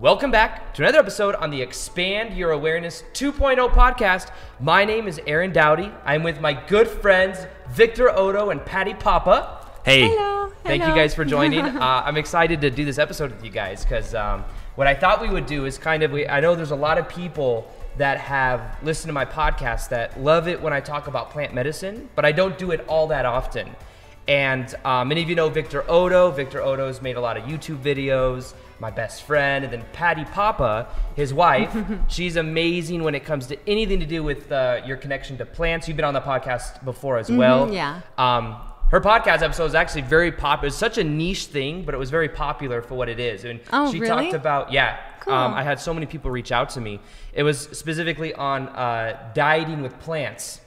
Welcome back to another episode on the Expand Your Awareness 2.0 podcast. My name is Aaron Doughty. I'm with my good friends Victor Oddo and Pattie Papa. Hey. Hello. Thank you guys for joining. uh, I'm excited to do this episode with you guys because um, what I thought we would do is kind of, we, I know there's a lot of people that have listened to my podcast that love it when I talk about plant medicine, but I don't do it all that often. And uh, many of you know Victor Oddo. Victor Oddo's made a lot of YouTube videos, my best friend. And then Pattie Papa, his wife, she's amazing when it comes to anything to do with uh, your connection to plants. You've been on the podcast before as well. yeah. Um, her podcast episode was actually very popular. It's such a niche thing, but it was very popular for what it is. And Oh, she really? talked about, yeah. Cool. Um, I had so many people reach out to me. It was specifically on uh, dieting with plants.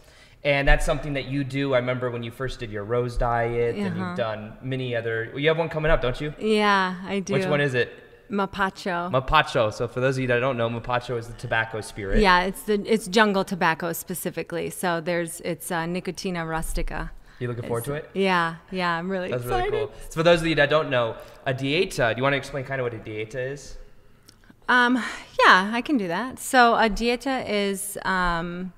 And that's something that you do. I remember when you first did your rose diet, and Uh-huh. you've done many other. You have one coming up, don't you? Yeah, I do. Which one is it? Mapacho? Mapacho. So for those of you that don't know, Mapacho is the tobacco spirit. yeah, it's the it's jungle tobacco specifically. So there's it's uh, Nicotiana rustica. You looking forward to it? Yeah, yeah, I'm really That's excited. really cool. So for those of you that don't know, a dieta. Do you want to explain kind of what a dieta is? Um, yeah, I can do that. So a dieta is um,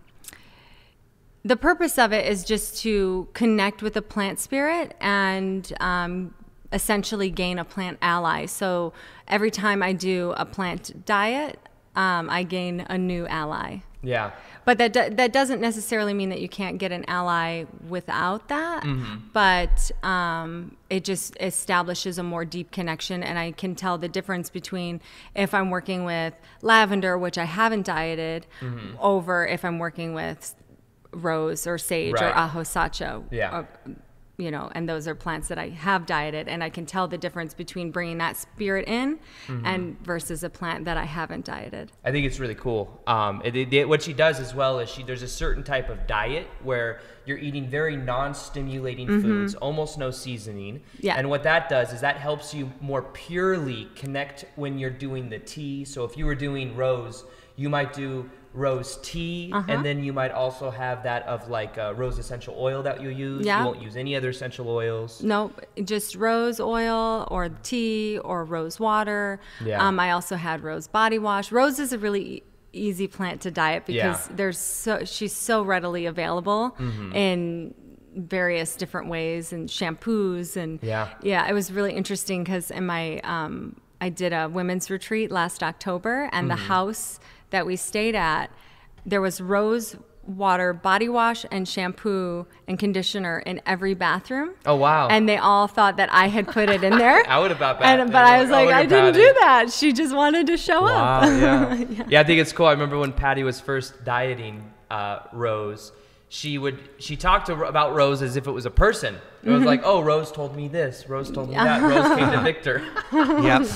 the purpose of it is just to connect with the plant spirit and um, essentially gain a plant ally. So every time I do a plant diet, um, I gain a new ally. Yeah. But that do- that doesn't necessarily mean that you can't get an ally without that. But um, it just establishes a more deep connection, and I can tell the difference between if I'm working with lavender, which I haven't dieted, over if I'm working with rose or sage or Right. ajo sacha. Yeah. or, you know, and those are plants that I have dieted, and I can tell the difference between bringing that spirit in and versus a plant that I haven't dieted. I think it's really cool. Um, it, it- what she does as well is she there's a certain type of diet where you're eating very non-stimulating foods, almost no seasoning. Mm-hmm. Yeah. And what that does is that helps you more purely connect when you're doing the tea. So if you were doing rose, you might do rose tea, Uh-huh. and then you might also have that of like uh, rose essential oil that you use. Yeah. You won't use any other essential oils. No, just rose oil or tea or rose water. Yeah. Um, I also had rose body wash. Rose is a really easy plant to diet because Yeah. Mm-hmm. there's so she's so readily available in various different ways and shampoos and Yeah. yeah it was really interesting because in my um, i did a women's retreat last october and Mm-hmm. the house that we stayed at there was rose water body wash and shampoo and conditioner in every bathroom Oh wow. and they all thought that I had put it in there. I would have bought that. And, but I was like, look I didn't Pattie. do that. She just wanted to show Wow, up. yeah. yeah. I think it's cool. I remember when Pattie was first dieting uh, Rose, she would she talked to, about Rose as if it was a person. It was like, oh, Rose told me this, Rose told me that, Rose came to Victor. Yep.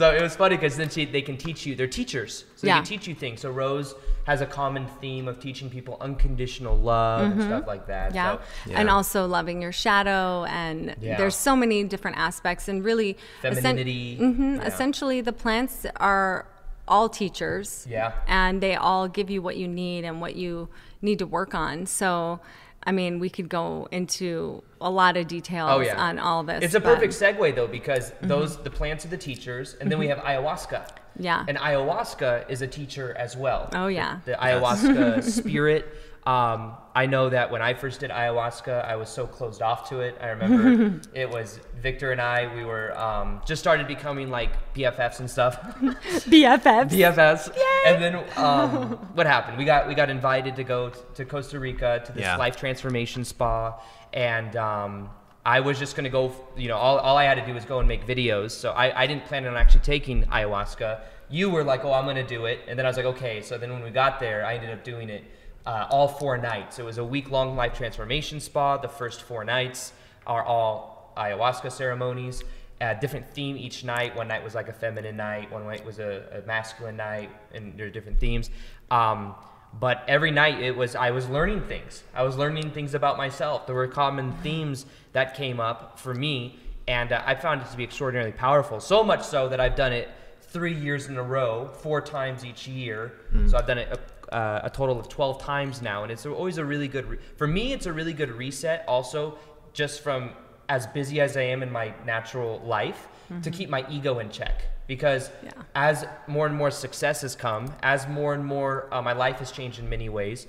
So it was funny because then she they can teach you. They're teachers, so they can teach you things. So Rose has a common theme of teaching people unconditional love and stuff like that. Mm-hmm. Yeah. And also loving your shadow. And Yeah. there's so many different aspects. And really, essen- Femininity. Mhm. Yeah. essentially, the plants are all teachers. Yeah. And they all give you what you need and what you need to work on. So, I mean, we could go into a lot of details Oh, yeah. on all this. It's a but- Mm-hmm. perfect segue though because those the plants are the teachers, and then we have ayahuasca. Yeah. And ayahuasca is a teacher as well. Oh, yeah. The ayahuasca spirit. Um, I know that when I first did ayahuasca, I was so closed off to it. I remember it was Victor and I. We were um, just started becoming like BFFs and stuff. BFFs. BFFs. Yay! And then um, what happened? We got we got invited to go t- to Costa Rica to this Yeah. life transformation spa, and um, I was just gonna go. You know, all, all I had to do was go and make videos. So I, I didn't plan on actually taking ayahuasca. You were like, oh, I'm gonna do it, and then I was like, okay. So then when we got there, I ended up doing it uh, all four nights. It was a week long life transformation spa. The first four nights are all ayahuasca ceremonies a different theme each night. One night was like a feminine night. One night was a, a masculine night, and there are different themes. Um, but every night it was I was learning things. I was learning things about myself. There were common themes that came up for me, and uh, I found it to be extraordinarily powerful. So much so that I've done it three years in a row, four times each year. So I've done it uh, a total of twelve times now, and it's always a really good. Re- for me, it's a really good reset. Also, just from as busy as I am in my natural life to keep my ego in check. Because Yeah. as more and more success has come, as more and more uh, my life has changed in many ways,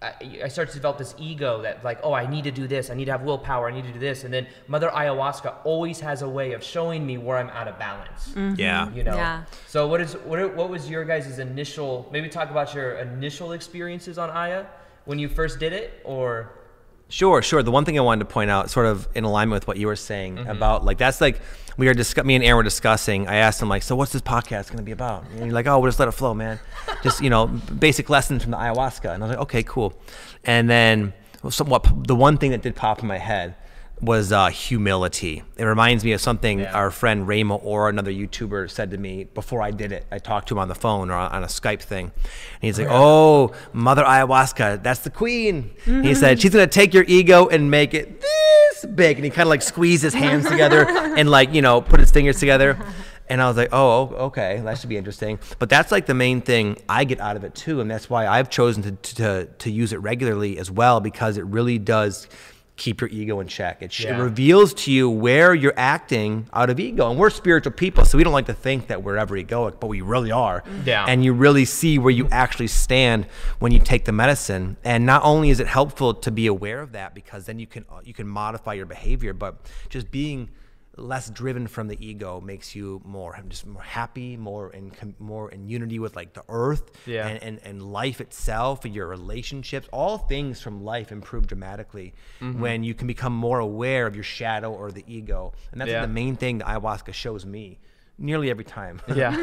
I, I start to develop this ego that like, oh, I need to do this, I need to have willpower, I need to do this, and then Mother Ayahuasca always has a way of showing me where I'm out of balance. Mm-hmm. Yeah. You know. Yeah. So what is what are, what was your guys' initial? Maybe talk about your initial experiences on Aya when you first did it, or Sure, sure. The one thing I wanted to point out, sort of in alignment with what you were saying Mm-hmm. about, like that's like we were discuss- me and Aaron were discussing. I asked him like, so what's this podcast going to be about? And you're like, oh, we'll just let it flow, man. just you know, basic lessons from the ayahuasca. And I was like, okay, cool. And then somewhat the one thing that did pop in my head was uh, humility. It reminds me of something Yeah. our friend Raymo or another YouTuber said to me before I did it. I talked to him on the phone or on, a Skype thing. And he's like, Oh, Mother Ayahuasca, that's the queen. He said, She's going to take your ego and make it this big. And he kind of like squeezed his hands together and like, you know, put his fingers together. And I was like, oh, okay, that should be interesting. But that's like the main thing I get out of it too. And that's why I've chosen to, to, to use it regularly as well, because it really does keep your ego in check. It, sh- it reveals to you where you're acting out of ego. And we're spiritual people, so we don't like to think that we're ever egoic, but we really are. Mm-hmm. Yeah. And you really see where you actually stand when you take the medicine. And not only is it helpful to be aware of that, because then you can uh, you can modify your behavior, but just being less driven from the ego makes you more just more happy, more in more in unity with like the earth Yeah. and, and, and life itself, and your relationships, all things from life improve dramatically Mm-hmm. when you can become more aware of your shadow or the ego. And that's Yeah. the main thing that ayahuasca shows me nearly every time. yeah.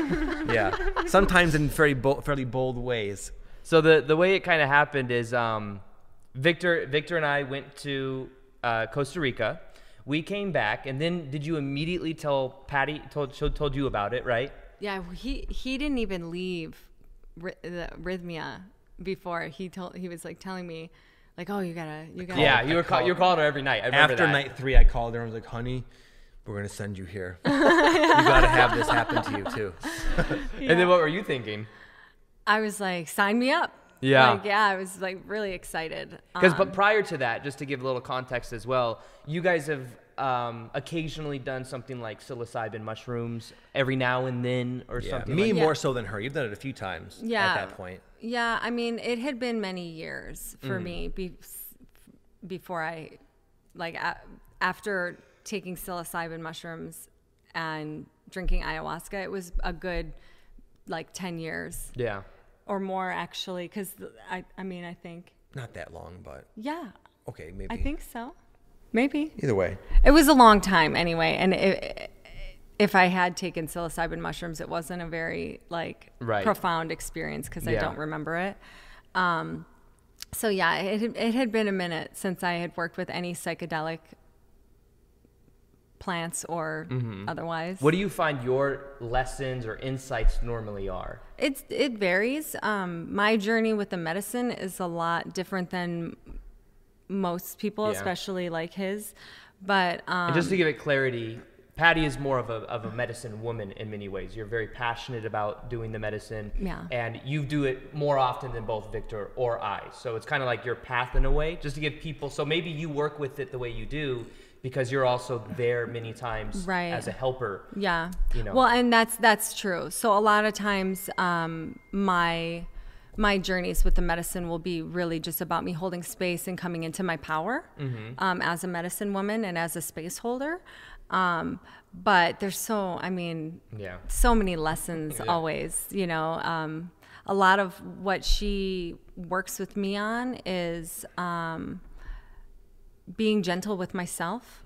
yeah. Sometimes in very bold, fairly bold ways. so the the way it kind of happened is um, Victor Victor and I went to uh, Costa Rica. We came back, and then did you immediately tell Pattie told told told you about it, right? Yeah, he he didn't even leave the Rythmia before he told he was like telling me like oh you gotta you gotta Yeah, you were call, called- you were calling her every night. I remember After that. night three, I called her and was like, honey, we're going to send you here. you got to have this happen to you too. And then what were you thinking? I was like sign me up Yeah. like yeah I was like really excited Because Um, but prior to that, just to give a little context as well, you guys have um, occasionally done something like psilocybin mushrooms every now and then, or Yeah. something. Me like more so than her. You've done it a few times yeah at that point. yeah I mean it had been many years for Mm. me be, before I like a, after taking psilocybin mushrooms and drinking ayahuasca it was a good like 10 years Yeah. Or more actually because I, I mean i think Not that long, but yeah okay, maybe. i think so maybe Either way. it was a long time anyway and it, if i had taken psilocybin mushrooms it wasn't a very like Right. profound experience because i don't remember it um, so yeah it it had been a minute since i had worked with any psychedelic plants or otherwise What do you find your lessons or insights normally are? It's it varies. Um, my journey with the medicine is a lot different than most people, Yeah. especially like his. But um, And just to give it clarity, Pattie is more of a, of a medicine woman in many ways. You're very passionate about doing the medicine. Yeah. And you do it more often than both Victor or I. So it's kind of like your path in a way, just to give people. So maybe you work with it the way you do because you're also there many times Right. as a helper. yeah, you know. well, and that's that's true. So a lot of times, um, my my journeys with the medicine will be really just about me holding space and coming into my power Mm-hmm. um, as a medicine woman and as a space holder. Um, but there's so, I mean, Yeah. so many lessons always you know um, a lot of what she works with me on is um, being gentle with myself.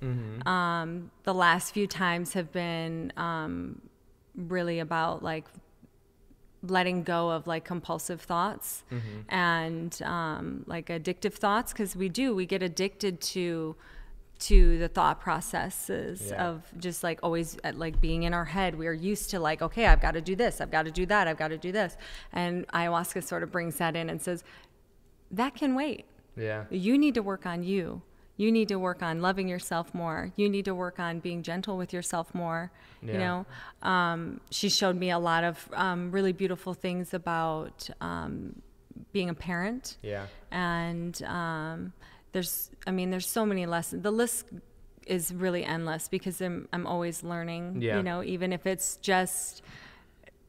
Um, the last few times have been um, really about like letting go of like compulsive thoughts and um, like addictive thoughts because we do we get addicted to to the thought processes Yeah. of just like always at, like being in our head. We are used to like okay i've got to do this i've got to do that i've got to do this. And ayahuasca sort of brings that in and says that can wait. Yeah. you need to work on you you need to work on loving yourself more you need to work on being gentle with yourself more you know um, she showed me a lot of um, really beautiful things about um, being a parent Yeah. and um, there's i mean there's so many lessons the list is really endless because I'm I'm always learning. Yeah. You know, even if it's just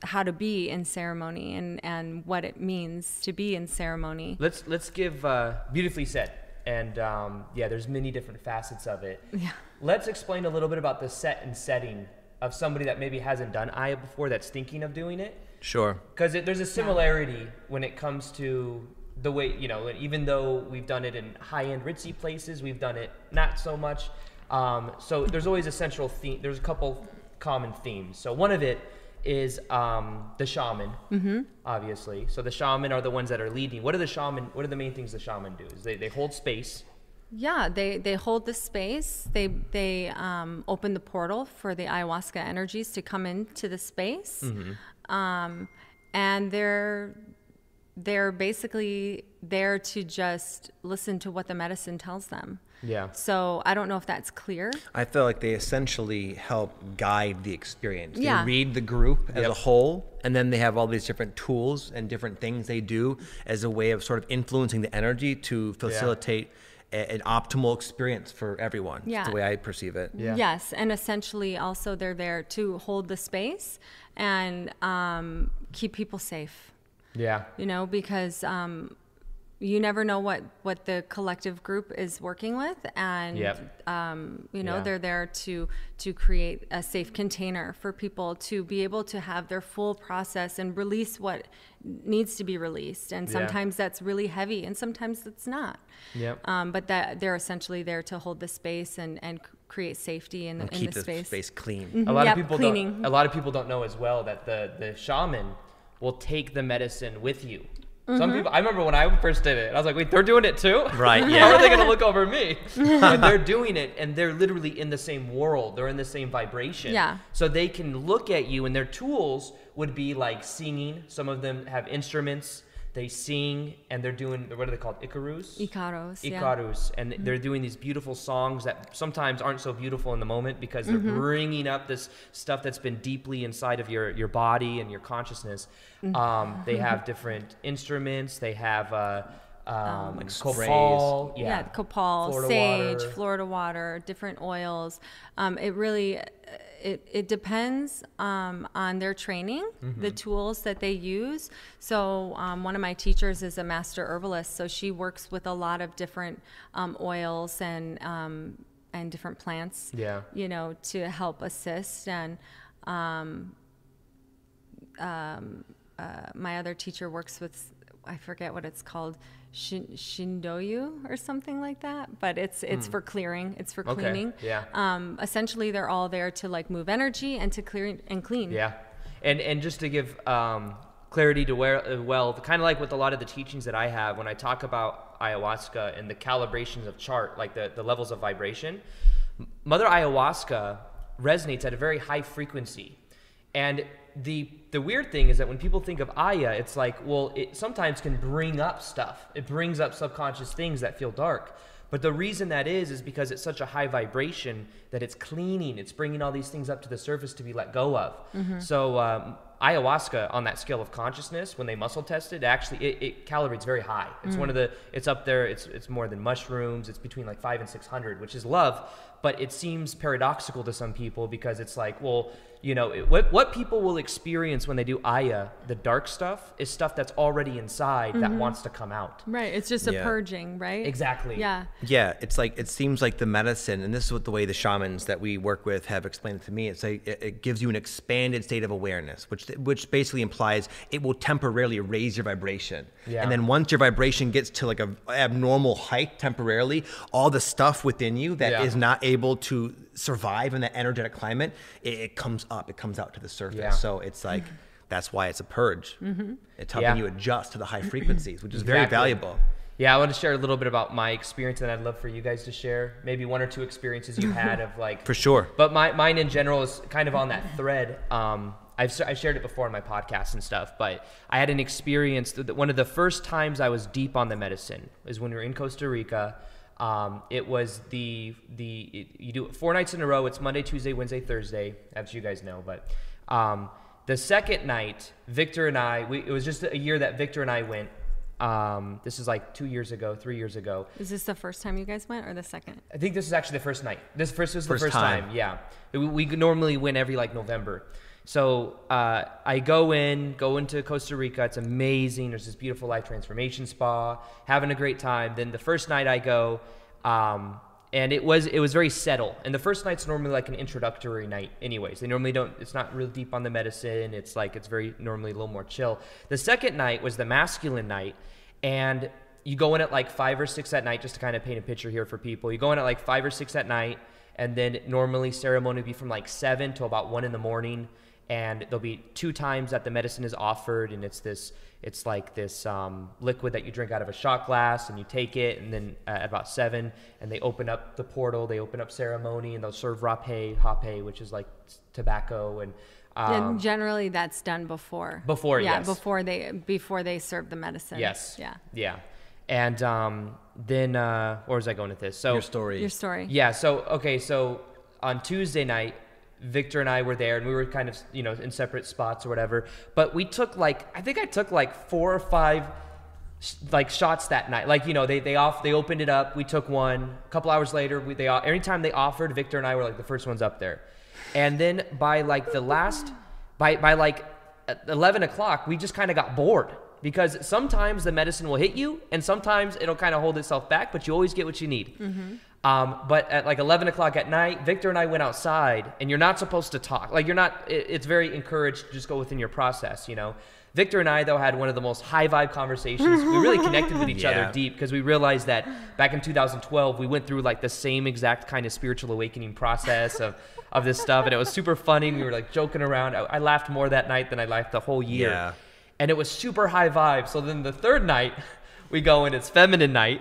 how to be in ceremony and and what it means to be in ceremony. Let's let's give uh, beautifully said, and um, yeah, there's many different facets of it. Yeah. Let's explain a little bit about the set and setting of somebody that maybe hasn't done Aya before that's thinking of doing it, Sure. because there's a similarity when it comes to the way you know. Even though we've done it in high-end ritzy places, we've done it not so much. Um, so there's always a central theme. There's a couple common themes. So one of it is um, the shaman, mm-hmm. obviously. So the shaman are the ones that are leading. What are the shaman? What are the main things the shaman do? Is they, they hold space. Yeah, they, they hold the space. They they um, open the portal for the ayahuasca energies to come into the space, um, and they're they're basically there to just listen to what the medicine tells them. Yeah. So I don't know if that's clear. I feel like they essentially help guide the experience. Yeah. They read the group as Yep. a whole, and then they have all these different tools and different things they do as a way of sort of influencing the energy to facilitate a- an optimal experience for everyone. That's Yeah. the way I perceive it. Yeah. Yes, and essentially also they're there to hold the space and um, keep people safe. Yeah. you know because um, you never know what what the collective group is working with and Yep. um, you know Yeah. they're there to to create a safe container for people to be able to have their full process and release what needs to be released and Yeah. sometimes that's really heavy and sometimes it's not Yep. um, but that they're essentially there to hold the space and and create safety in, And in keep the the space, space clean. a lot Yep, of people cleaning. don't a lot of people don't know as well that the the shaman will take the medicine with you Mm-hmm. some people i remember when i first did it i was like wait they're doing it too Right, yeah. how yeah. are they going to look over me but they're doing it and they're literally in the same world they're in the same vibration Yeah. so they can look at you and their tools would be like singing some of them have instruments they sing and they're doing what are they called icarus Icaros, yeah. Icaros, and they're doing these beautiful songs that sometimes aren't so beautiful in the moment because they're bringing up this stuff that's been deeply inside of your, your body and your consciousness. Um, they have different instruments. They have uh, um, like sprays. copal, yeah, yeah, copal, Florida sage, water. Florida water, different oils. Um, it really it, it depends um, on their training, Mm-hmm. the tools that they use. So um, one of my teachers is a master herbalist, so she works with a lot of different um, oils and um, and different plants. Yeah. you know, to help assist and. Um, um, uh, my other teacher works with I forget what it's called shin, shindoyu or something like that but it's it's for clearing it's for Hmm. Okay, cleaning. Yeah. um, essentially they're all there to like move energy and to clear and clean. Yeah, and and just to give um, clarity to where uh, well, kind of like with a lot of the teachings that I have when I talk about ayahuasca and the calibrations of chart, like the the levels of vibration, Mother Ayahuasca resonates at a very high frequency, and the the weird thing is that when people think of Aya, it's like well, it sometimes can bring up stuff. It brings up subconscious things that feel dark. But the reason that is is because it's such a high vibration that it's cleaning, it's bringing all these things up to the surface to be let go of. So um, ayahuasca on that scale of consciousness, when they muscle test it, actually it, it calibrates very high. It's one of the it's up there. It's it's more than mushrooms. It's between like five and six hundred, which is love. But it seems paradoxical to some people because it's like, well, you know, it, what what people will experience when they do aya, the dark stuff, is stuff that's already inside that mm-hmm. wants to come out. right it's just a Yeah. purging right Exactly. yeah Yeah, it's like it seems like the medicine, and this is what the way the shamans that we work with have explained it to me. It's like it, it gives you an expanded state of awareness, which which basically implies it will temporarily raise your vibration. Yeah. And then once your vibration gets to like a abnormal height temporarily, all the stuff within you that is Yeah. not able to survive in that energetic climate, it, it comes up, it comes out to the surface. Yeah. So it's like that's why it's a purge. It's helping Yeah. you adjust to the high frequencies, which is very valuable. Yeah, I want to share a little bit about my experience, and I'd love for you guys to share maybe one or two experiences you had of like. For sure. But my, mine in general is kind of on that thread. Um, I've, I've shared it before in my podcast and stuff, but I had an experience that one of the first times I was deep on the medicine is when we were in Costa Rica. Um, it was the the it, you do it four nights in a row. It's Monday, Tuesday, Wednesday, Thursday, as you guys know. But um, the second night, Victor and I, we, it was just a year that Victor and I went, Um, this is like two years ago, three years ago. Is this the first time you guys went or the second? I think this is actually the first night. This first was the First first time. time. Yeah, we, we normally win every like November. So uh, I go in, go into Costa Rica. It's amazing. There's this beautiful life transformation spa, having a great time. Then the first night I go, um, and it was it was very settled. And the first night's normally like an introductory night, anyways. They normally don't. It's not real deep on the medicine. It's like it's very normally a little more chill. The second night was the masculine night, and you go in at like five or six at night just to kind of paint a picture here for people. You go in at like five or six at night, and then normally ceremony would be from like seven to about one in the morning, and there'll be two times that the medicine is offered, and it's this it's like this um, liquid that you drink out of a shot glass, and you take it, and then uh, at about seven, and they open up the portal, they open up ceremony, and they'll serve rape, hape, which is like tobacco and. And Um, generally, that's done before. Before, yeah, yes. before they before they serve the medicine. Yes. Yeah. Yeah. And um, then, uh, where was I going with this? So Your story. Your story. Yeah. So okay. So on Tuesday night, Victor and I were there, and we were kind of you know in separate spots or whatever. But we took like I think I took like four or five like shots that night. Like you know they they off they opened it up. We took one. A couple hours later, we they anytime they offered, Victor and I were like the first ones up there. And then by like the last by by like 11 o'clock, we just kind of got bored because sometimes the medicine will hit you, and sometimes it'll kind of hold itself back, but you always get what you need. Mm-hmm. Um, but at like 11 o'clock at night, Victor and I went outside, and you're not supposed to talk. Like, you're not, it, it's very encouraged to just go within your process, you know? Victor and I, though, had one of the most high vibe conversations. we really connected with each Yeah. other deep because we realized that back in 2012, we went through like the same exact kind of spiritual awakening process of, of this stuff. And it was super funny. We were like joking around. I, I laughed more that night than I laughed the whole year Yeah. and it was super high vibe. So then the third night, we go and It's feminine night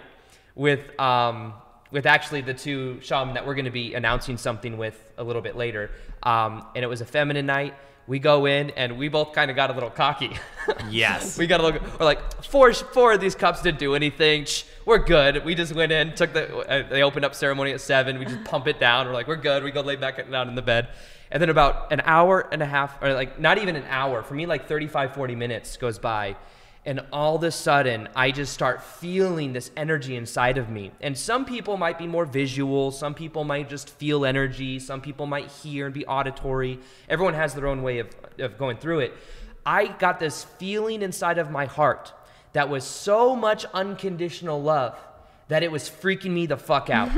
with um with actually the two shaman that we're going to be announcing something with a little bit later. Um, and it was a feminine night. We go in and we both kind of got a little cocky. Yes. we got a little. We're like four four of these cups didn't do anything. Shh, we're good. We just went in, took the. Uh, they opened up ceremony at seven. We just pump it down. We're like we're good. We go lay back down in the bed. And then about an hour and a half, or like not even an hour, for me, like 35, 40 minutes goes by. And all of a sudden, I just start feeling this energy inside of me. And some people might be more visual, some people might just feel energy, some people might hear and be auditory. Everyone has their own way of, of going through it. I got this feeling inside of my heart that was so much unconditional love that it was freaking me the fuck out.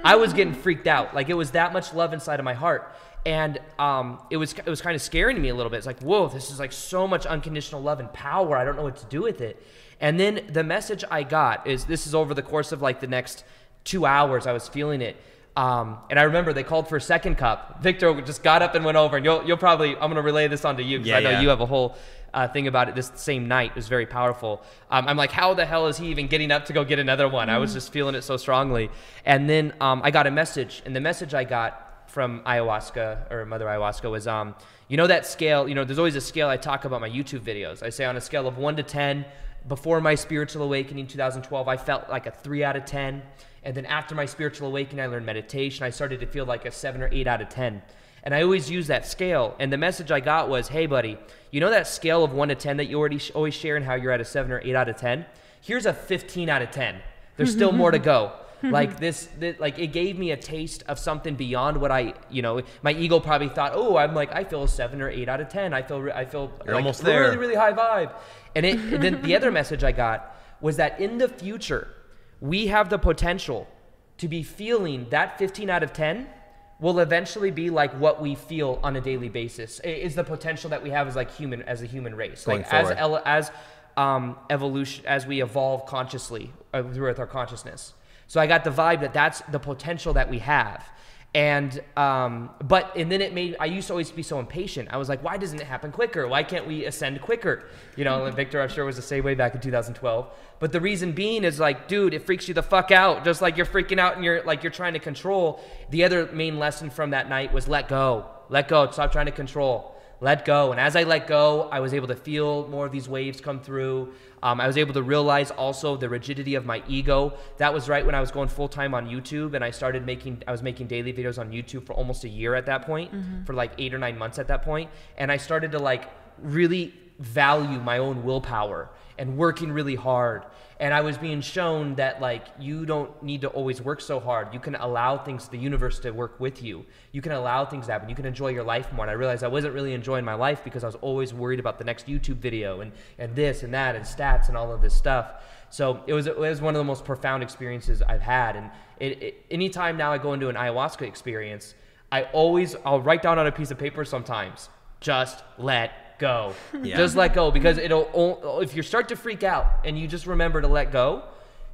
I was getting freaked out. Like it was that much love inside of my heart. And um, it was it was kind of scaring me a little bit. It's like, whoa, this is like so much unconditional love and power. I don't know what to do with it. And then the message I got is this is over the course of like the next two hours. I was feeling it. Um, and I remember they called for a second cup. Victor just got up and went over, and you'll you'll probably I'm gonna relay this onto you because Yeah, I know yeah. you have a whole uh, thing about it this same night. It was very powerful. Um, I'm like, how the hell is he even getting up to go get another one? I was just feeling it so strongly. And then um, I got a message, and the message I got from ayahuasca or Mother Ayahuasca was, um, you know that scale. You know, there's always a scale I talk about my YouTube videos. I say on a scale of one to ten. Before my spiritual awakening, 2012, I felt like a three out of ten. And then after my spiritual awakening, I learned meditation. I started to feel like a seven or eight out of 10. And I always use that scale. And the message I got was, hey, buddy, you know that scale of one to 10 that you already sh- always share and how you're at a seven or eight out of 10? Here's a 15 out of 10. There's still more to go. Like this, thi- like it gave me a taste of something beyond what I, you know, my ego probably thought, oh, I'm like, I feel a seven or eight out of 10. I feel, I feel You're like almost really, there. really really high vibe. And it, and then the other message I got was that in the future, we have the potential to be feeling that 15 out of 10 will eventually be like what we feel on a daily basis. I- Is the potential that we have as like human as a human race, Going like as forward. ele- as um, evolution as we evolve consciously uh, through our consciousness. So I got the vibe that that's the potential that we have. And um, but and then it made I used to always be so impatient. I was like, why doesn't it happen quicker? Why can't we ascend quicker? You know, and Victor, I'm sure was the same way back in 2012. But the reason being is like, dude, it freaks you the fuck out. Just like you're freaking out and you're like you're trying to control. The other main lesson from that night was let go, let go, stop trying to control let go. And as I let go, I was able to feel more of these waves come through. Um, I was able to realize also the rigidity of my ego. That was right when I was going full time on YouTube, and I started making. I was making daily videos on YouTube for almost a year at that point, for like eight or nine months at that point, and I started to like really value my own willpower and working really hard. And I was being shown that like you don't need to always work so hard. You can allow things, the universe to work with you. You can allow things to happen. You can enjoy your life more. And I realized I wasn't really enjoying my life because I was always worried about the next YouTube video and, and this and that and stats and all of this stuff. So it was it was one of the most profound experiences I've had. And it, it, anytime now I go into an ayahuasca experience, I always I'll write down on a piece of paper sometimes. Just let go. Yeah. Just let go because it'll if you start to freak out and you just remember to let go,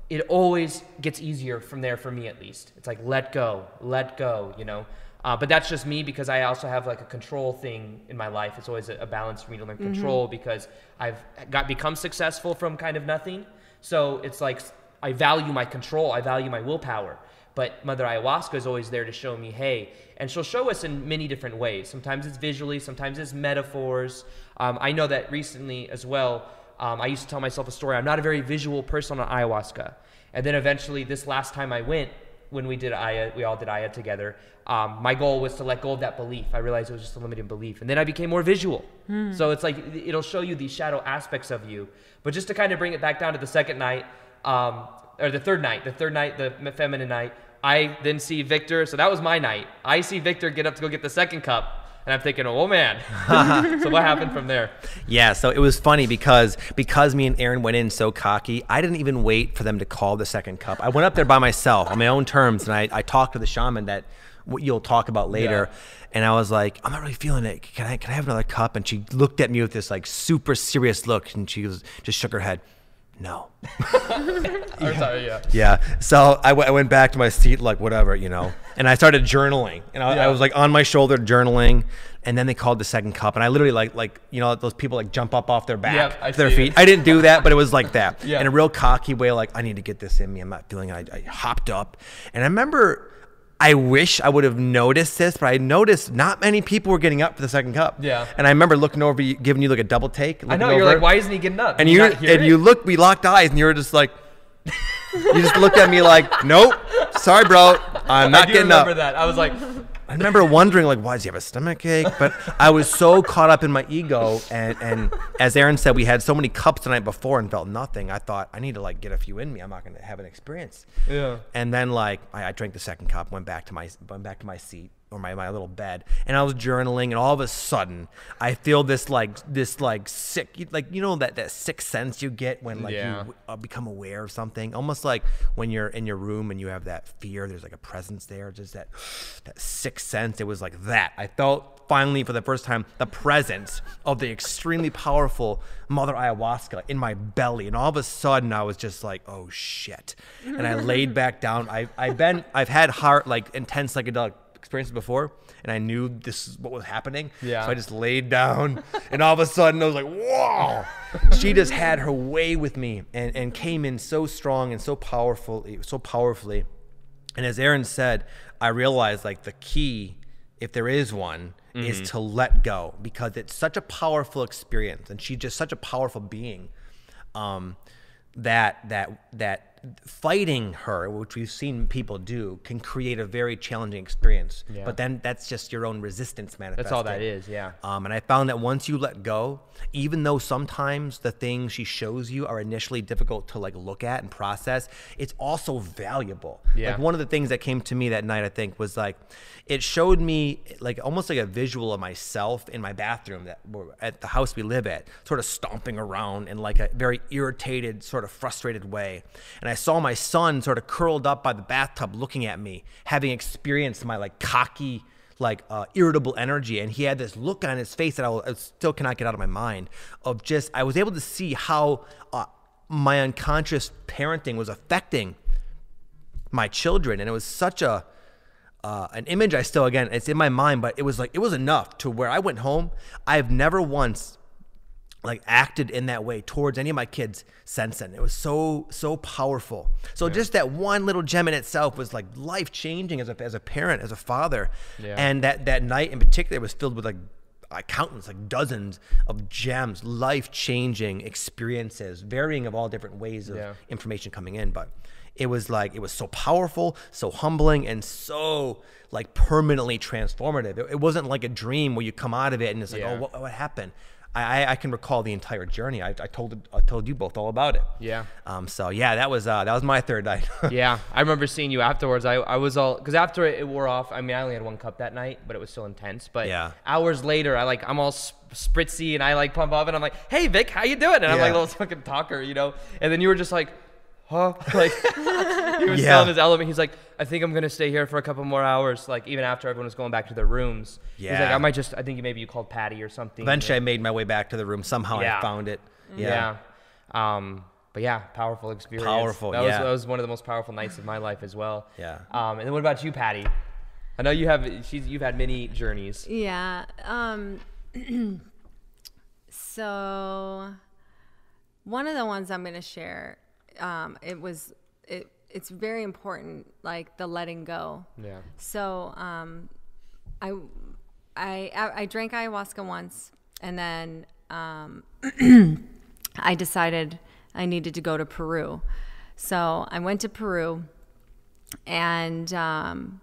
it always gets easier from there for me at least. It's like let go, let go, you know. Uh, but that's just me because I also have like a control thing in my life. It's always a, a balance for me to learn control because I've got become successful from kind of nothing. So it's like I value my control, I value my willpower. But Mother Ayahuasca is always there to show me, hey, and she'll show us in many different ways. Sometimes it's visually, sometimes it's metaphors. Um, I know that recently as well, um, I used to tell myself a story. I'm not a very visual person on ayahuasca. And then eventually, this last time I went, when we did Aya, we all did Aya together. Um, my goal was to let go of that belief. I realized it was just a limiting belief, and then I became more visual. So it's like it'll show you these shadow aspects of you. But just to kind of bring it back down to the second night, um, or the third night, the third night, the feminine night, I then see Victor. So that was my night. I see Victor get up to go get the second cup. And I'm thinking, oh man. so what happened from there? Yeah, so it was funny because because me and Aaron went in so cocky, I didn't even wait for them to call the second cup. I went up there by myself on my own terms, and I, I talked to the shaman that what you'll talk about later. Yeah. And I was like, I'm not really feeling it. Can I can I have another cup? And she looked at me with this like super serious look, and she was, just shook her head. No. Or sorry, yeah. Yeah. So I, w- I went back to my seat, like whatever, you know, and I started journaling, and I, I was like on my shoulder journaling, and then they called the second cup, and I literally like like you know those people like jump up off their back, Yep, I to their feet. it. I didn't do that, but it was like that, Yeah. in a real cocky way, like I need to get this in me. I'm not feeling. it. I, I hopped up, and I remember. I wish I would have noticed this, but I noticed not many people were getting up for the second cup. Yeah. And I remember looking over, you, giving you like a double take. I know. You're over. like, why isn't he getting up? And you and it? you looked, we locked eyes, and you were just like, you just looked at me like, nope, sorry, bro, I'm I not do getting remember up. that. I was like, I remember wondering like, why does he have a stomach ache? But I was so caught up in my ego, and and as Aaron said, we had so many cups the night before and felt nothing. I thought I need to like get a few in me. I'm not gonna have an experience. Yeah. And then like I, I drank the second cup, went back to my went back to my seat or my, my little bed, and I was journaling, and all of a sudden I feel this like this like sick like you know that that sixth sense you get when like Yeah. you uh, become aware of something, almost like when you're in your room and you have that fear. There's like a presence there, just that that sixth sense. It was like that. I felt finally for the first time the presence of the extremely powerful mother ayahuasca in my belly and all of a sudden i was just like oh shit and i laid back down I, i've been i've had heart like intense psychedelic experiences before and i knew this is what was happening Yeah. so i just laid down and all of a sudden i was like whoa she just had her way with me and, and came in so strong and so powerfully so powerfully and as Aaron said, I realized like the key, if there is one, is to let go because it's such a powerful experience, and she's just such a powerful being. Um, that that that fighting her, which we've seen people do, can create a very challenging experience. Yeah. But then that's just your own resistance manifesting. That's all that is. Yeah. Um, and I found that once you let go, even though sometimes the things she shows you are initially difficult to like look at and process, it's also valuable. Yeah. Like one of the things that came to me that night, I think, was like it showed me like almost like a visual of myself in my bathroom that at the house we live at, sort of stomping around in like a very irritated, sort of frustrated way. And I saw my son sort of curled up by the bathtub looking at me, having experienced my like cocky like uh, irritable energy and he had this look on his face that I, I still cannot get out of my mind of just i was able to see how uh, my unconscious parenting was affecting my children and it was such a uh, an image i still again it's in my mind but it was like it was enough to where i went home. I've never once like acted in that way towards any of my kids since then. It was so so powerful. So just that one little gem in itself was like life changing as a as a parent, as a father. Yeah. And that that night in particular was filled with like uh, accountants, like dozens of gems, life changing experiences, varying of all different ways of Yeah. information coming in. But it was like it was so powerful, so humbling, and so like permanently transformative. It, it wasn't like a dream where you come out of it and it's like, oh, Yeah. oh, what, what happened? I, I- can recall the entire journey. I, I told I told you both all about it. Yeah. Um. So yeah, that was uh, that was my third night. yeah, I remember seeing you afterwards. I, I was all because after it, it wore off. I mean, I only had one cup that night, but it was still intense. But Yeah. hours later, I like I'm all sp- spritzy and I like pump up and I'm like, "Hey Vic, how you doing?" And I'm like a little fucking talker, you know. And then you were just like, "Huh?" Like he was Yeah. still in his element. He's like, "I think I'm gonna stay here for a couple more hours." Like even after everyone was going back to their rooms. Yeah. He's like, "I might just. I think maybe you called Pattie or something." Eventually, I made my way back to the room. Somehow, Yeah. I found it. Yeah. yeah. Um, but yeah, powerful experience. Powerful, That was, yeah. that was one of the most powerful nights of my life as well. Yeah. Um, and then what about you, Pattie? I know you have. She's. You've had many journeys. Yeah. Um, so one of the ones I'm going to share, um, it was it. It's very important, like the letting go. Yeah. So um, I, I I drank ayahuasca once, and then um, I decided I needed to go to Peru. So I went to Peru, and um,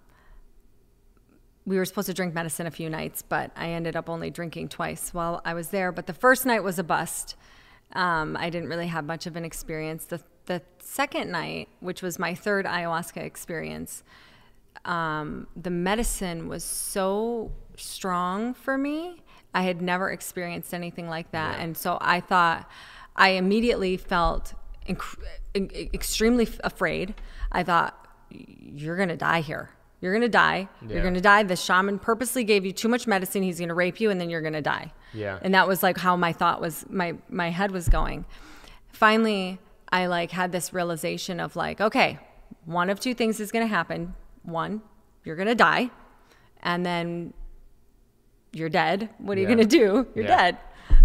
we were supposed to drink medicine a few nights, but I ended up only drinking twice while I was there. But the first night was a bust. Um, I didn't really have much of an experience. The the second night, which was my third ayahuasca experience, um, the medicine was so strong for me. I had never experienced anything like that, and so I thought I immediately felt inc- extremely f- afraid. I thought you're gonna die here. You're gonna die. Yeah. You're gonna die. The shaman purposely gave you too much medicine. He's gonna rape you, and then you're gonna die. Yeah. And that was like how my thought was. My my head was going. Finally, I like had this realization of like, okay, one of two things is gonna happen. One, you're gonna die, and then you're dead. What are you gonna do? You're Yeah. dead.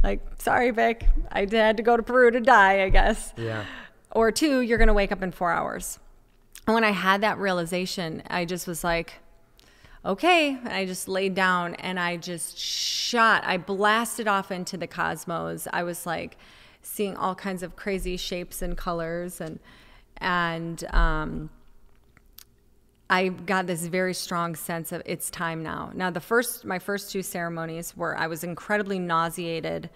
Like, sorry, Vic. I had to go to Peru to die, I guess. Yeah. Or two, you're gonna wake up in four hours. And when I had that realization, I just was like, okay. And I just laid down and I just shot. I blasted off into the cosmos. I was like seeing all kinds of crazy shapes and colors and and um I got this very strong sense of it's time now. Now the first my first two ceremonies were I was incredibly nauseated.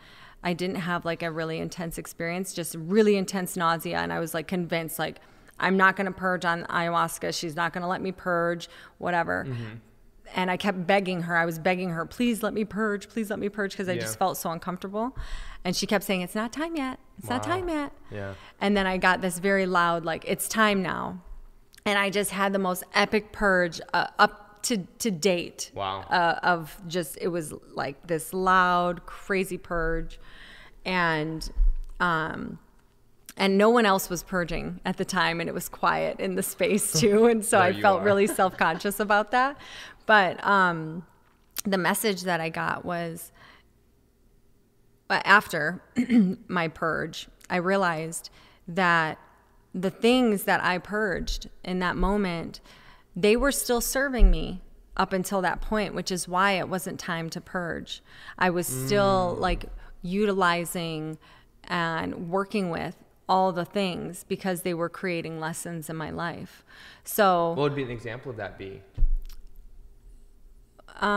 I didn't have like a really intense experience, just really intense nausea and I was like convinced like I'm not going to purge on ayahuasca. She's not going to let me purge, whatever. And I kept begging her. I was begging her, please let me purge, please let me purge because I Yeah. just felt so uncomfortable. And she kept saying, it's not time yet. It's not time yet. Yeah. And then I got this very loud, like, it's time now. And I just had the most epic purge uh, up to, to date. Wow. Uh, of just, it was like this loud, crazy purge. And, um, and no one else was purging at the time, and it was quiet in the space too. And so I felt are. really self conscious about that. But um, the message that I got was uh, after my purge, I realized that the things that I purged in that moment, they were still serving me up until that point, which is why it wasn't time to purge. I was still like utilizing and working with all the things because they were creating lessons in my life. So, What would be an example of that be? Um,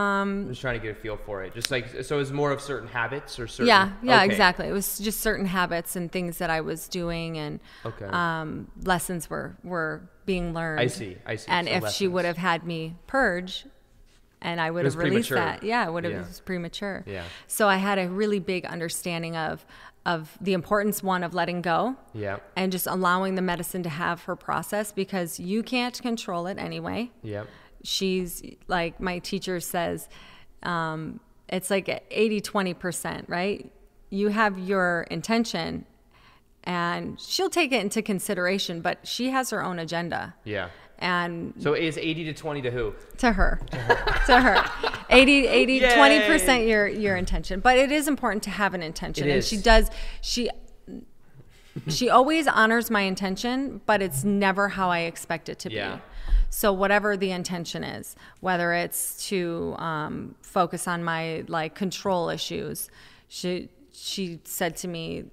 I'm just trying to get a feel for it. Just like so, it's more of certain habits or certain. yeah, yeah, Okay. exactly. It was just certain habits and things that I was doing and Okay. um, lessons were were being learned. I see, I see. And So if she would have had me purge, and I would was have released premature. that, yeah, it would have Yeah. it was premature. Yeah. So I had a really big understanding of of the importance one of letting go. Yeah. And just allowing the medicine to have her process because you can't control it anyway Yeah. She's like my teacher says um, it's like 80 20% right you have your intention and she'll take it into consideration but she has her own agenda Yeah. and So is 80 to 20 to who? to her to her 80 80 Yay. 20% your your intention but it is important to have an intention It and is. she does she she always honors my intention but it's never how i expect it to Yeah. be so whatever the intention is whether it's to um, focus on my like control issues she she said to me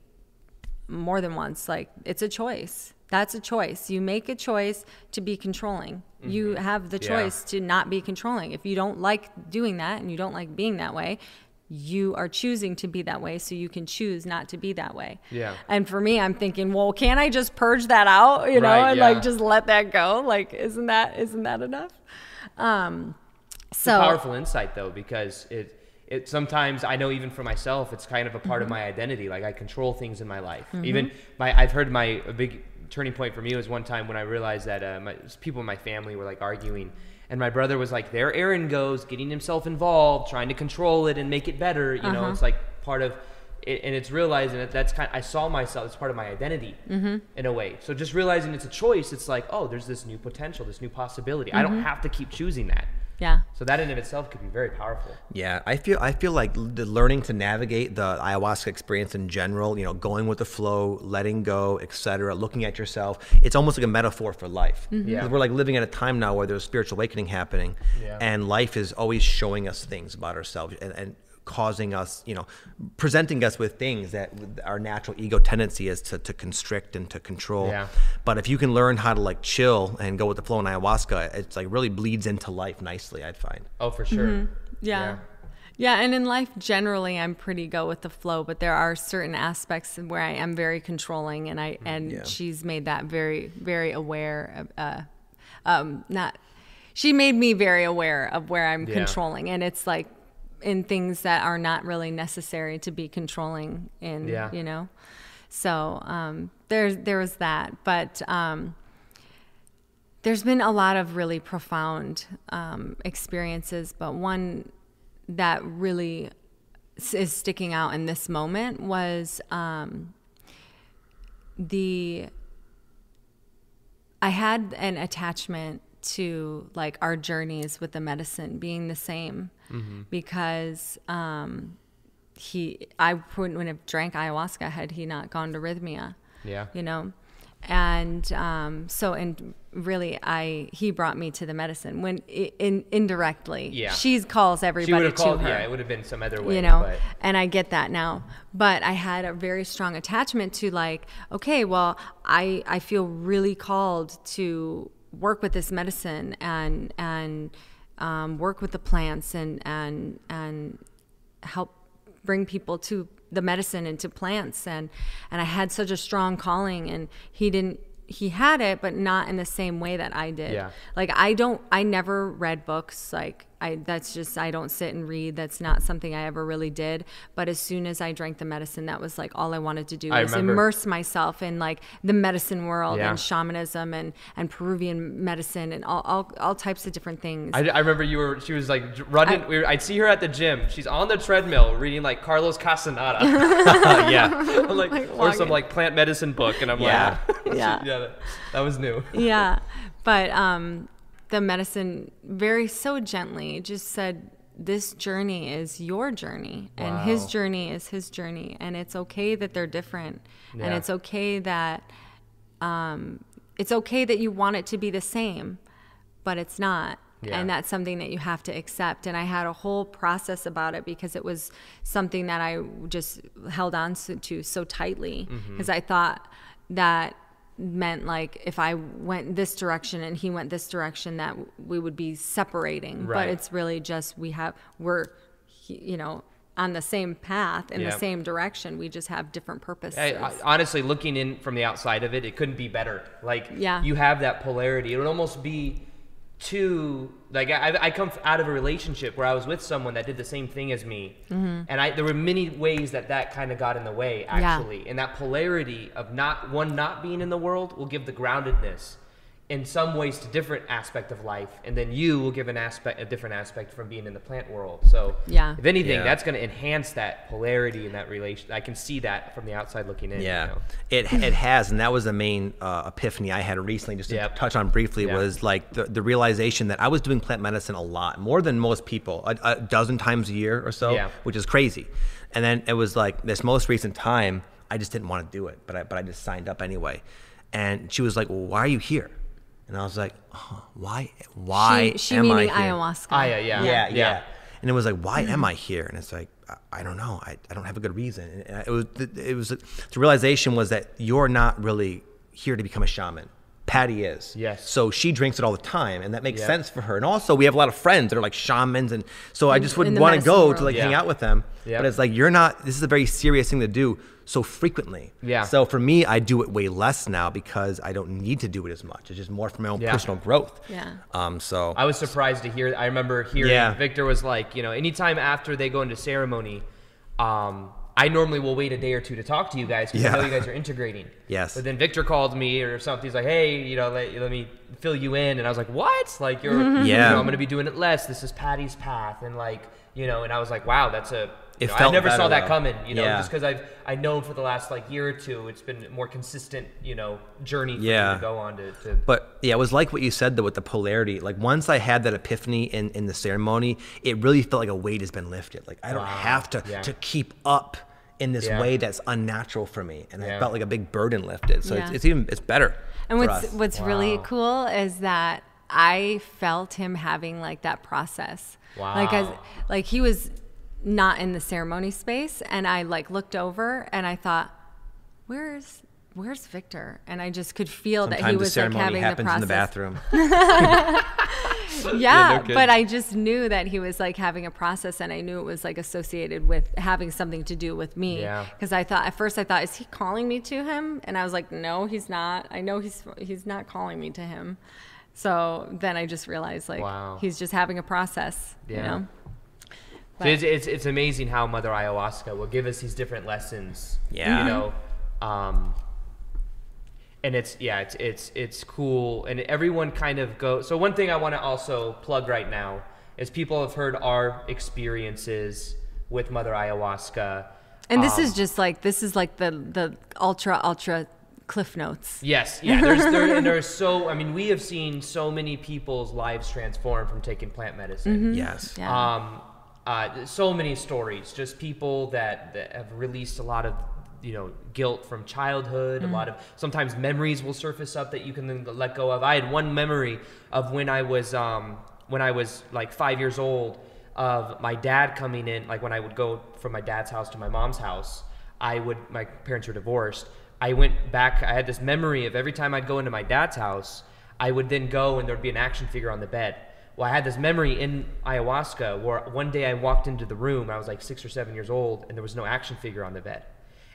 more than once like it's a choice that's a choice you make a choice to be controlling you have the Mm-hmm. Yeah. choice to not be controlling if you don't like doing that and you don't like being that way you are choosing to be that way so you can choose not to be that way Yeah. and for me i'm thinking well can't i just purge that out you know Right, and yeah. like just let that go like isn't that isn't that enough um so powerful insight though because it it sometimes I know even for myself it's kind of a part of Mm-hmm. my identity like I control things in my life even my I've heard my a big turning point for me was one time when I realized that uh, my, people in my family were like arguing and my brother was like there Aaron goes getting himself involved trying to control it and make it better you Uh-huh. know it's like part of it, and it's realizing that that's kind I saw myself as part of my identity Mm-hmm. in a way so just realizing it's a choice it's like oh there's this new potential this new possibility I Mm-hmm. don't have to keep choosing that yeah so that in of itself could be very powerful. Yeah, I feel I feel like the learning to navigate the ayahuasca experience in general, you know, going with the flow, letting go, etc., looking at yourself, it's almost like a metaphor for life. Mm-hmm. Yeah. 'Cause We're like living at a time now where there's spiritual awakening happening Yeah. and life is always showing us things about ourselves and, and causing us, you know, presenting us with things that our natural ego tendency is to, to constrict and to control. Yeah. But if you can learn how to like chill and go with the flow in ayahuasca, it's like really bleeds into life nicely, I'd find. Oh, for sure. Yeah. Yeah, and in life generally I'm pretty go with the flow, but there are certain aspects where I am very controlling and I and Yeah. she's made that very very aware of uh um not she made me very aware of where I'm Yeah. controlling and it's like in things that are not really necessary to be controlling in, Yeah. you know. So, um there's there was that, but um there's been a lot of really profound um, experiences, but one that really s- is sticking out in this moment was um, the. I had an attachment to like our journeys with the medicine being the same because um, he I wouldn't have drank ayahuasca had he not gone to Rythmia Yeah. you know and um, so and really i he brought me to the medicine when in indirectly Yeah. she calls She would everybody have to called. her Yeah, it would have been some other way. you know But and i get that now but i had a very strong attachment to like okay well i i feel really called to work with this medicine and and um, work with the plants and and and help bring people to the medicine and to plants and and I had such a strong calling and he didn't he had it but not in the same way that I did. Yeah. Like I don't I never read books like I that's just I don't sit and read. That's not something I ever really did. But as soon as I drank the medicine, that was like all I wanted to do I was remember. immerse myself in like the medicine world Yeah. and shamanism and and Peruvian medicine and all all, all types of different things. I, I remember you were. She was like running. I- we were, I'd see her at the gym. She's on the treadmill reading like Carlos Castaneda. yeah. I'm like, Like or some like plant medicine book, and I'm Yeah. like, Yeah. yeah, that, that was new. yeah but um the medicine very so gently just said this journey is your journey and his journey is his journey and it's okay that they're different and it's okay that um it's okay that you want it to be the same but it's not Yeah. and that's something that you have to accept and i had a whole process about it because it was something that i just held on to so tightly Mm-hmm. because i thought that meant like if i went this direction and he went this direction that we would be separating Right. but it's really just we have we're you know on the same path in Yeah. the same direction we just have different purposes I, I, honestly, looking in from the outside of it, it couldn't be better. Like, Yeah. you have that polarity. It would almost be too like I, I come out of a relationship where I was with someone that did the same thing as me, mm-hmm. and I there were many ways that that kind of got in the way actually, and that polarity of not one not being in the world will give the groundedness in some ways to different aspect of life, and then you will give an aspect a different aspect from being in the plant world. So Yeah. if anything, Yeah. that's going to enhance that polarity and that relation. I can see that from the outside looking in. you Yeah, know? it it has, and that was the main uh, epiphany I had recently. Just to Yep. touch on briefly Yeah. was like the, the realization that I was doing plant medicine a lot more than most people, a, a dozen times a year or so, Yeah. which is crazy. And then it was like this most recent time, I just didn't want to do it, but I but I just signed up anyway. And she was like, "Well, why are you here?" And I was like, oh, "Why? Why she, she am I here?" ayahuasca Ah, yeah, yeah. yeah, yeah, Yeah. And it was like, why am I here? And it's like, I, I don't know. I, I don't have a good reason. And it was, it was, the realization was that you're not really here to become a shaman. Pattie is. Yes. So she drinks it all the time, and that makes Yep. sense for her. And also, we have a lot of friends that are like shamans, and so I just would in the want to go world. to like hang out with them. Yep. But it's like you're not. This is a very serious thing to do so frequently. Yeah. So for me, I do it way less now because I don't need to do it as much. It's just more for my own Yeah. personal growth. Yeah. Um. So. I was surprised to hear. I remember hearing Yeah. Victor was like, you know, anytime after they go into ceremony, um, I normally will wait a day or two to talk to you guys because I know you guys are integrating. Yes. But then Victor called me or something. He's like, hey, you know, let, let me fill you in, and I was like, what? Like you're, you Yeah. know, I'm gonna be doing it less. This is Pattie's path, and like, you know, and I was like, wow, that's a. It you know, I never saw that though. coming, you know, Yeah. just because I've I know for the last like year or two, it's been more consistent, you know, journey for Yeah. me to go on to. to But yeah, it was like what you said though with the polarity. Like once I had that epiphany in, in the ceremony, it really felt like a weight has been lifted. Like I don't Wow. have to Yeah. to keep up in this Yeah. way that's unnatural for me, and Yeah. I felt like a big burden lifted. So it's, Yeah. it's even it's better. And for what's us. what's really cool is that I felt him having like that process. Wow. Like as like he was not in the ceremony space and I like looked over and I thought, Where's where's Victor? And I just could feel that he Sometimes was like having the happens process. in the bathroom. Yeah, no but I just knew that he was like having a process, and I knew it was like associated with having something to do with me. Yeah. Because I thought at first I thought, is he calling me to him? And I was like, no, he's not. I know he's he's not calling me to him. So then I just realized like Wow. he's just having a process. You Yeah. Know. So it's, it's, it's amazing how Mother Ayahuasca will give us these different lessons. Yeah. You know, um, and it's yeah, it's it's it's cool, and everyone kind of go. So one thing I want to also plug right now is people have heard our experiences with Mother Ayahuasca. And this Um, is just like this is like the the ultra ultra cliff notes. Yes, yeah. There's there, and there's so I mean we have seen so many people's lives transform from taking plant medicine. yes. Yeah. um, uh, so many stories just people that, that have released a lot of you know guilt from childhood a lot of sometimes memories will surface up that you can then let go of. I had one memory of when i was um, when i was like five years old of my dad coming in like when i would go from my dad's house to my mom's house i would my parents were divorced. I went back i had this memory of every time i'd go into my dad's house i would then go and there'd be an action figure on the bed well, I had this memory in ayahuasca where one day I walked into the room, I was like six or seven years old, and there was no action figure on the bed.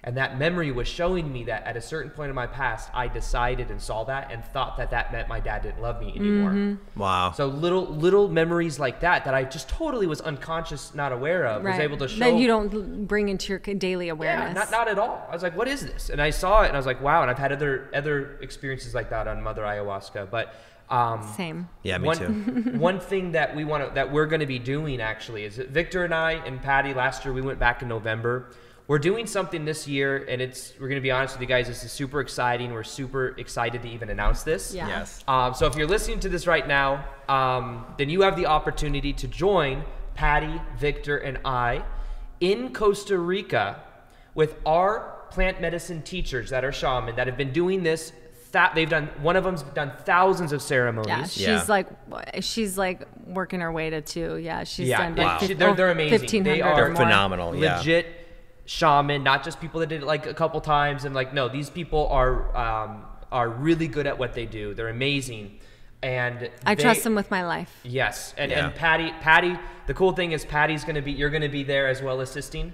And that memory was showing me that at a certain point in my past, I decided and saw that and thought that that meant my dad didn't love me anymore. Mm-hmm. Wow. So little little memories like that that I just totally was unconscious, not aware of, was able to show that you don't bring into your daily awareness. yeah, not, not at all. I was like, what is this? And I saw it and I was like, wow. And I've had other other experiences like that on Mother Ayahuasca. But um, Same. Yeah, me one, too. one thing that we want to that we're going to be doing actually is that Victor and I and Pattie last year we went back in November. We're doing something this year, and it's we're going to be honest with you guys. This is super exciting. We're super excited to even announce this. Yeah. Yes. Um, so if you're listening to this right now, um, then you have the opportunity to join Pattie, Victor, and I in Costa Rica with our plant medicine teachers that are shaman that have been doing this. That they've done. One of them's done thousands of ceremonies. Yeah, she's Yeah. like she's like working her way to two. Yeah, she's Yeah, done they- like she- fif- they're- oh, they're amazing. 1500 They are They're more. phenomenal. Yeah. legit shaman, not just people that did it like a couple times and like no, these people are um, are really good at what they do. They're amazing, and I they- trust them with my life. Yes, and Yeah. and Pattie, Pattie. The cool thing is Pattie's gonna be you're gonna be there as well assisting.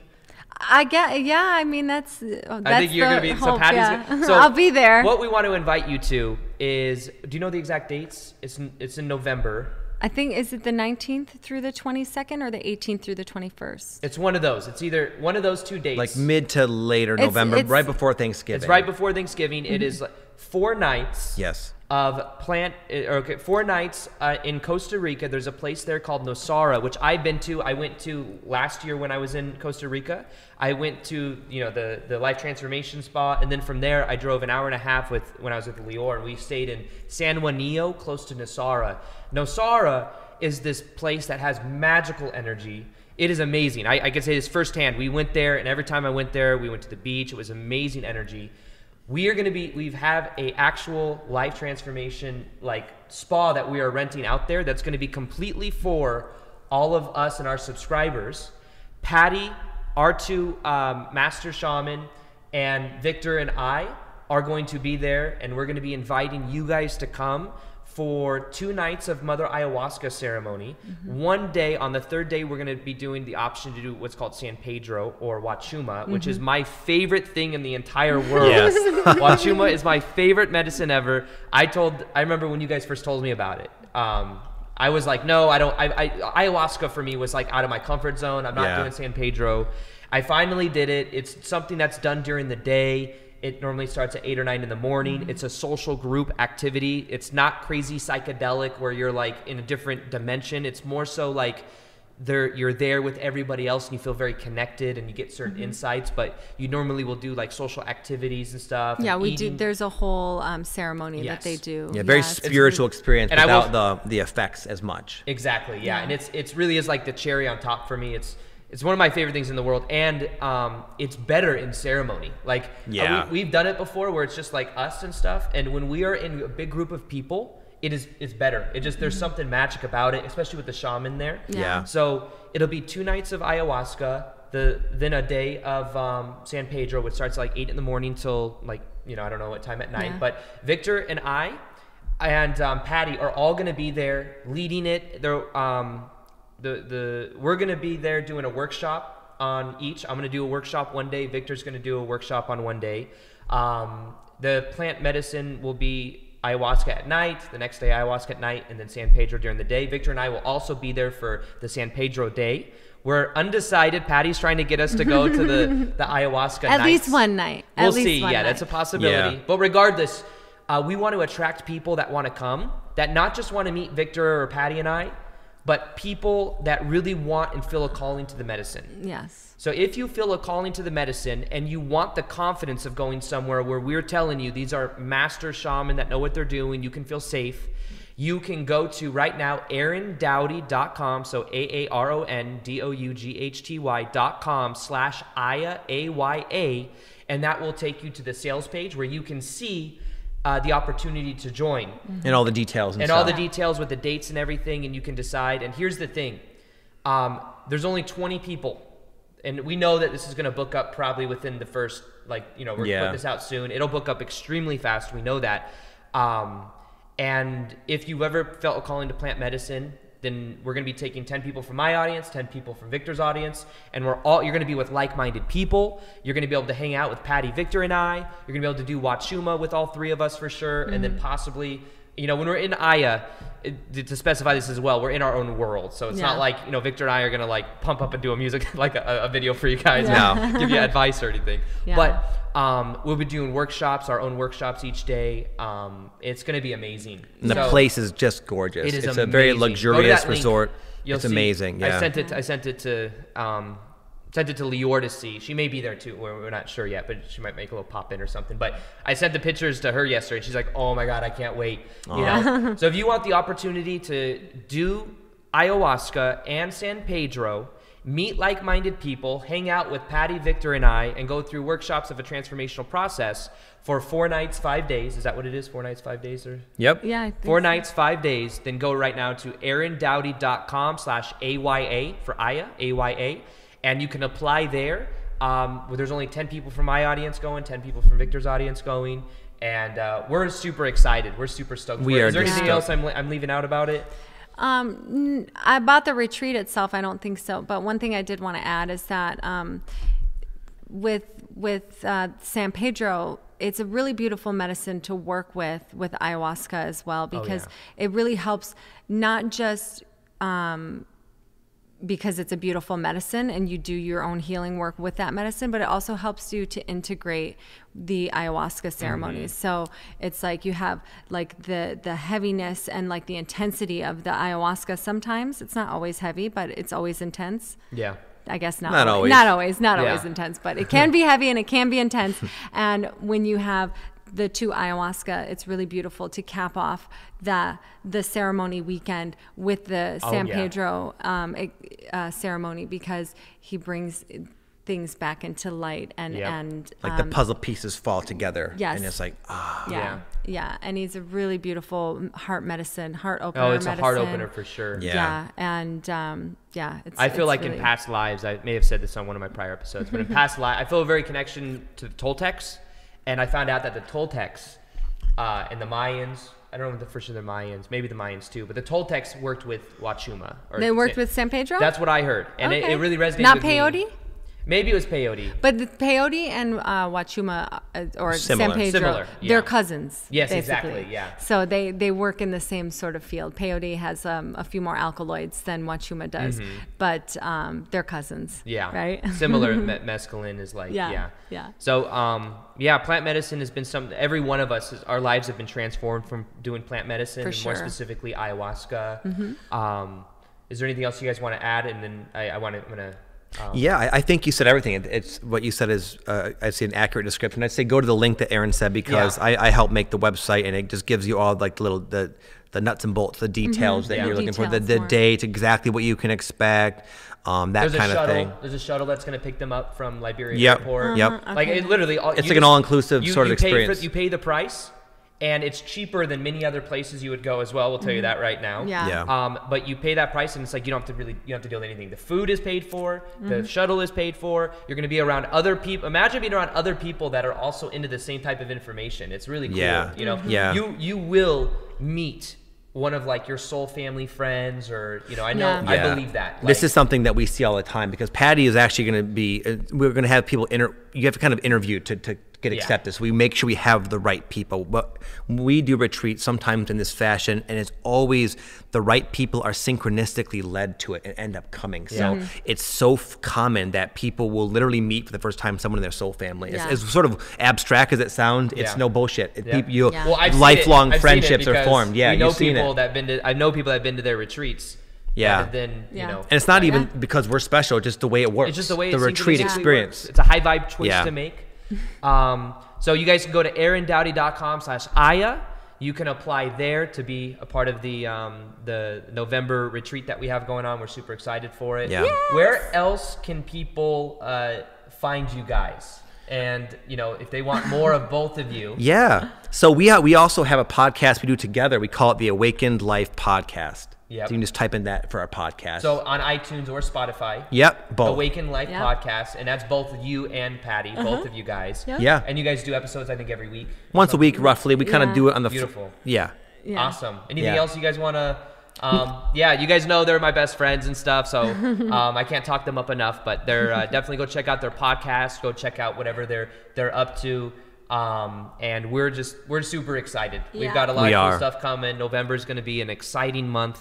I get yeah. I mean that's that's I think you're going to be. So hope, Pattie's. Yeah. Gonna, so I'll be there. What we want to invite you to is, do you know the exact dates? It's in, it's in November. I think is it the 19th through the 22nd or the 18th through the 21st? It's one of those. It's either one of those two dates. Like mid to later It's- November, it's- right before Thanksgiving. It's right before Thanksgiving. It mm-hmm. is like four nights. Yes. Of plant, uh, okay, four nights uh, in Costa Rica. There's a place there called Nosara, which I've been to. I went to last year when I was in Costa Rica. I went to you know the the life transformation spa, and then from there I drove an hour and a half with when I was with Lior, and we stayed in San Juanillo, close to Nosara. Nosara is this place that has magical energy. It is amazing. I, I can say this firsthand. We went there, and every time I went there, we went to the beach. It was amazing energy. We are going to be. We have a actual life transformation like spa that we are renting out there. That's going to be completely for all of us and our subscribers. Pattie, our two um, master shaman, and Victor and I are going to be there, and we're going to be inviting you guys to come for two nights of Mother Ayahuasca ceremony. One day, on the third day, we're going to be doing the option to do what's called San Pedro or Wachuma, which is my favorite thing in the entire world. Yes. Wachuma is my favorite medicine ever. I told, I remember when you guys first told me about it. Um, I was like, no, I don't. I, I, ayahuasca for me was like out of my comfort zone. I'm not Yeah. doing San Pedro. I finally did it. It's something that's done during the day. It normally starts at eight or nine in the morning. It's a social group activity. It's not crazy psychedelic where you're like in a different dimension. It's more so like there you're there with everybody else and you feel very connected and you get certain insights. But you normally will do like social activities and stuff. Yeah, and we eating. do. There's a whole um, ceremony that they do. Yeah, very Yes. spiritual experience And I will- without the the effects as much. Exactly. Yeah. Yeah. and it's it's really is like the cherry on top for me. It's it's one of my favorite things in the world, and um, it's better in ceremony. Like, uh, Yeah. we, we've done it before where it's just like us and stuff, and when we are in a big group of people, it is it's better. It just there's something magic about it, especially with the shaman there. Yeah. Yeah. So it'll be two nights of ayahuasca, the then a day of um, San Pedro, which starts like eight in the morning till like you know I don't know what time at night. Yeah. But Victor and I and um, Pattie are all going to be there leading it. They're um, the the we're going to be there doing a workshop on each. I'm going to do a workshop one day. Victor's going to do a workshop on one day. Um, the plant medicine will be ayahuasca at night, the next day ayahuasca at night, and then San Pedro during the day. Victor and I will also be there for the San Pedro day. We're undecided. Pattie's trying to get us to go to the, the ayahuasca At least one night. At We'll least see. one Yeah, night. that's a possibility. Yeah. But regardless, uh, we want to attract people that want to come, that not just want to meet Victor or Pattie and I, but people that really want and feel a calling to the medicine. Yes. So if you feel a calling to the medicine and you want the confidence of going somewhere where we're telling you these are master shaman that know what they're doing, you can feel safe. You can go to right now aarondoughty.com, so A A R O N D O U G H T Y.com slash Aya A Y A, and that will take you to the sales page where you can see uh, the opportunity to join And all the details and, and all the details with the dates and everything, and you can decide. And here's the thing: um, there's only 20 people, and we know that this is going to book up probably within the first, like you know, we're Yeah. putting this out soon. It'll book up extremely fast. We know that. Um, and if you've ever felt a calling to plant medicine, then we're going to be taking 10 people from my audience, 10 people from Victor's audience, and we're all you're going to be with like-minded people. You're going to be able to hang out with Pattie, Victor, and I. You're going to be able to do Wachuma with all three of us for sure, and Mm-hmm. then possibly, you know, when we're in Aya, it, to specify this as well, we're in our own world, so it's Yeah. not like you know Victor and I are going to like pump up and do a music like a, a video for you guys, Yeah. and give you advice or anything. Yeah. But um, we'll be doing workshops, our own workshops each day. Um, it's going to be amazing. And the So- place is just gorgeous. it is it's a very amazing. Go to luxurious that link. resort. You'll it's see. amazing. Yeah. I sent it. I sent it to um, sent it to Lior to see. She may be there too. We're, we're not sure yet, but she might make a little pop in or something. But I sent the pictures to her yesterday, and she's like, "Oh my god, I can't wait." You know. so if you want the opportunity to do ayahuasca and San Pedro. Meet like minded people, hang out with Pattie, Victor, and I, and go through workshops of a transformational process for four nights, five days. Is that what it is? Four nights, five days? Or Yep. Yeah. I think Four so. nights, five days. Then go right now to aarondoughty.com slash AYA for Aya, AYA. And you can apply there. Um, where there's only 10 people from my audience going, 10 people from Victor's audience going. And uh, we're super excited. We're super stoked. We for are Is there anything stoked. else I'm, I'm leaving out about it? Um, about the retreat itself, I don't think so. But one thing I did want to add is that um, with with uh, San Pedro, it's a really beautiful medicine to work with with ayahuasca as well because it really helps not just um, because it's a beautiful medicine and you do your own healing work with that medicine, but it also helps you to integrate the ayahuasca ceremonies. Mm-hmm. So it's like you have like the the heaviness and like the intensity of the ayahuasca. Sometimes it's not always heavy, but it's always intense. Yeah. I guess not. Not always. Not always. Not Yeah. always intense, but it can be heavy and it can be intense. and when you have the two ayahuasca, it's really beautiful to cap off the the ceremony weekend with the San Oh, yeah. Pedro um, uh, ceremony because he brings things back into light and Yep. and Like um, the puzzle pieces fall together. yes. And it's like, ah. yeah, yeah, and he's a really beautiful heart medicine, heart opener. Oh, it's a heart medicine. opener for sure. Yeah. Yeah, and um, yeah, it's. I feel it's like really- in past lives, I may have said this on one of my prior episodes, but in past lives, I feel a very connection to the Toltecs and I found out that the Toltecs uh, and the Mayans. I don't know if the first of the Mayans, maybe the Mayans too, but the Toltecs worked with Wachuma. Or They worked with San Pedro. That's what I heard, and it, Okay. it really resonated. Not with me. Maybe it was peyote. but the peyote and uh, Wachuma uh, or Similar. San Pedro, Similar, they're cousins. Yes, basically. exactly, yeah. So they they work in the same sort of field. Peyote has um, a few more alkaloids than Wachuma does, but um, they're cousins. Yeah. Right. Similar me- mescaline is like Yeah, yeah. yeah. So um yeah, plant medicine has been something. every one of us our lives have been transformed from doing plant medicine more sure. Mm-hmm. specifically ayahuasca. Um is there anything else you guys want to add and then I, I want to um, Yeah, I, I think you said everything. It, it's what you said is, uh, I'd say, an accurate description. I'd say go to the link that Aaron said because Yeah. I, I help make the website and it just gives you all like the little the the nuts and bolts, the details that Yeah. you're looking for, the, the more. date, exactly what you can expect, um, that there's a kind of shuttle. thing. There's a shuttle that's going to pick them up from Liberia Yep, Airport. yep. Like Okay. it literally, all, It's you like an all-inclusive you- sort of you pay for- experience. you pay the price, and it's cheaper than many other places you would go as well. We'll tell you that right now. Mm-hmm. Yeah. Yeah. Um, but you pay that price, and it's like you don't have to really, you don't have to deal with anything. The food is paid for, the shuttle is paid for. You're going to be around other people. Imagine being around other people that are also into the same type of information. It's really cool. Yeah. You know. Yeah. You you will meet one of like your soul family friends, or you know, I know Yeah. I Yeah. believe that. this is something that we see all the time because Pattie is actually going to be. Uh, we're going to have people inter. You have to kind of interview to, to get Yeah. accepted. So we make sure we have the right people. But we do retreats sometimes in this fashion, and it's always the right people are synchronistically led to it and end up coming. So Yeah. Mhm. it's so f- common that people will literally meet for the first time someone in their soul family. It's, Yeah. it's sort of abstract as it sounds. It's Yeah. no bullshit. It, Yeah. you, Yeah. Well, I've lifelong. I've friendships are formed. Yeah, we know you've seen people it. that been to. I know people that have been to their retreats. Yeah. that have Then you know, and it's not even Yeah. because we're special, just the way it works. It's just the way the it retreat experience. works. It's a high vibe choice Yeah. to make. Um, so you guys can go to aarondoughty.com slash Aya. You can apply there to be a part of the um, the November retreat that we have going on. We're super excited for it. Yeah. Yes. Where else can people uh, find you guys? And you know, if they want more of both of you, Yeah. So we uh, we also have a podcast we do together. We call it the Awakened Life Podcast. Yep. So you can just type in that for our podcast. so on iTunes or Spotify, yep, both. Awaken Life Yeah. podcast, and that's both you and Pattie, both of you guys. Yeah. Yeah. And you guys do episodes, I think, every week. Once a week, roughly. We kind of do it on the. f- Beautiful. yeah. Yeah. Awesome. Anything Yeah. else you guys want to? Um, yeah, you guys know they're my best friends and stuff, so um, I can't talk them up enough. But they're uh, definitely go check out their podcast. Go check out whatever they're they're up to. Um, and we're just we're super excited. We've got a lot We of cool stuff coming. November is going to be an exciting month.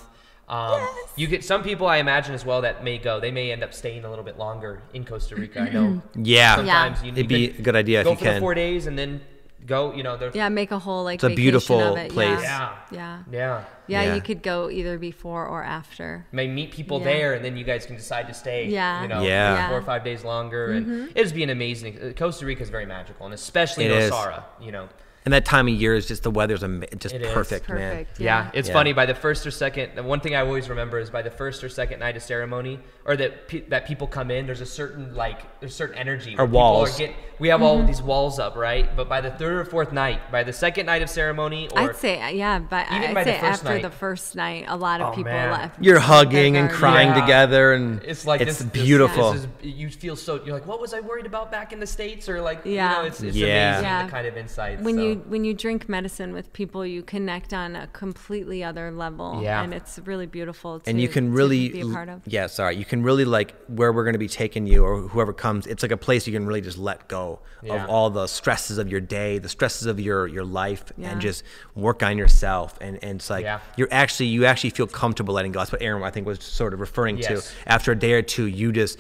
Um, You get some people I imagine as well that may go. They may end up staying a little bit longer in Costa Rica. I know. Yeah. Sometimes you, It'd be a good idea if you for the can. four days and then go. You know, Yeah, make a whole like It's a beautiful of it. place. Yeah. yeah, Yeah. yeah. Yeah, Yeah. you could go either before or after. may meet people Yeah. there, and then you guys can decide to stay. Yeah. you know, Yeah. Yeah. four or five days longer, and it'd just be an amazing. Costa Rica is very magical, and especially It is. Nosara. You know, And that time of year is just the weather's ama- just It is. perfect, man. Perfect. yeah, it's Yeah. funny. By the first or second, the one thing I always remember is by the first or second night of ceremony, or that pe- that people come in. There's a certain like there's certain energy. where people walls. Are get, we have all these walls up, right? But by the third or fourth night, by the second night of ceremony, or I'd say uh, yeah, but Even I'd by the say first after night. the first night, a lot of Oh, people man. left. You're hugging and crying Yeah. together, and it's like it's this, this- beautiful. This, is, you feel so. You're like, what was I worried about back in the states, or like, you Yeah. know, it's, it's Yeah. amazing Yeah. the kind of insights. when so. you when you drink medicine with people, you connect on a completely other level. Yeah. and it's really beautiful. To, and you can really be a part of. yeah sorry you can really like where we're going to be taking you or whoever comes it's like a place you can really just let go Yeah. of all the stresses of your day the stresses of your your life Yeah. and just work on yourself and and it's like Yeah. you're actually you actually feel comfortable letting go that's what aaron i think was sort of referring Yes. to after a day or two you just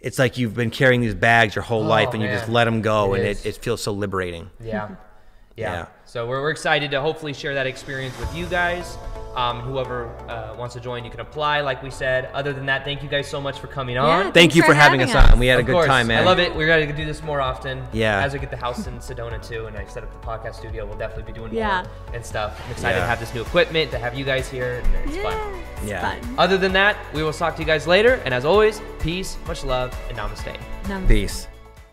it's like you've been carrying these bags your whole oh, life and you just Oh, let them go It and it, it feels so liberating Yeah. Yeah. Yeah. So we're, we're excited to hopefully share that experience with you guys. Um, whoever uh, wants to join, you can apply, like we said. Other than that, thank you guys so much for coming on. Yeah, thank you for for having, having us, us. on we had a good course. time man I love it. We're going to do this more often. Yeah. As we get the house in Sedona too, and I set up the podcast studio, we'll definitely be doing Yeah. more and stuff. I'm excited to have this new equipment, to have you guys here, and it's yeah, fun. it's Yeah. fun. Other than that, we will talk to you guys later. And as always, peace, much love, and namaste. Namaste. peace